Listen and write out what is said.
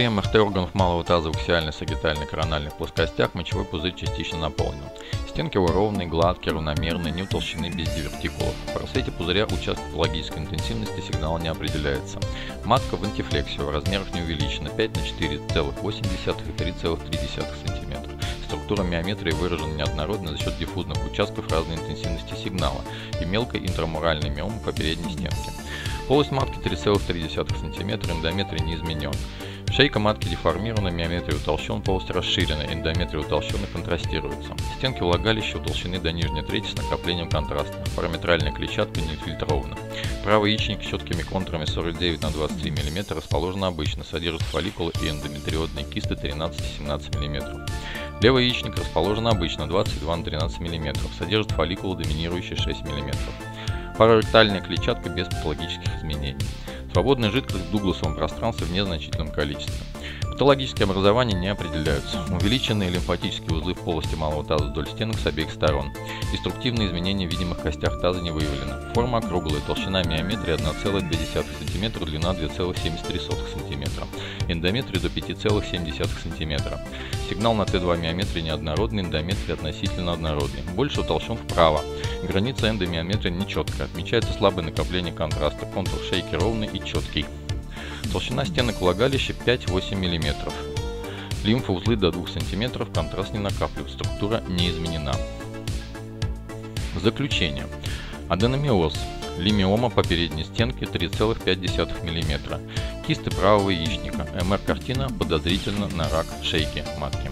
При МРТ органов малого таза в аксиальной, сагитальной, корональных плоскостях мочевой пузырь частично наполнен. Стенки его ровные, гладкие, равномерные, не утолщены без дивертикулов. В просвете пузыря участок логической интенсивности сигнала не определяется. Матка в антифлексию, в размерах не увеличена 5 на 4,8 и 3,3 см. Структура миометрии выражена неоднородно за счет диффузных участков разной интенсивности сигнала и мелкой интрамуральной миомы по передней стенке. Полость матки 3,3 см, эндометрий не изменен. Шейка матки деформирована, миометрия утолщен, полость расширена, эндометрия утолщен и контрастируется. Стенки влагалища утолщены до нижней трети с накоплением контраста. Параметральная клетчатка не фильтрована. Правый яичник с четкими контурами 49 на 23 мм расположен обычно, содержит фолликулы и эндометриозные кисты 13-17 мм. Левый яичник расположен обычно 22 на 13 мм, содержит фолликулы, доминирующие 6 мм. Параректальная клетчатка без патологических изменений. Свободная жидкость в дугласовом пространстве в незначительном количестве. Патологические образования не определяются. Увеличенные лимфатические узлы в полости малого таза вдоль стенок с обеих сторон. Деструктивные изменения в видимых костях таза не выявлено. Форма округлая, толщина миометрии 1,2 см, длина 2,73 см. Эндометрия до 5,7 см. Сигнал на Т2 миометрии неоднородный, эндометрий относительно однородный. Больше утолщен вправо. Граница эндомиометрия нечеткая. Отмечается слабое накопление контраста. Контур шейки ровный и четкий. Толщина стенок влагалища 5-8 мм. Лимфоузлы до 2 см, контраст не накапливает, структура не изменена. Заключение. Аденомиоз. Лимиома по передней стенке 3,5 мм. Кисты правого яичника. МР-картина подозрительно на рак шейки матки.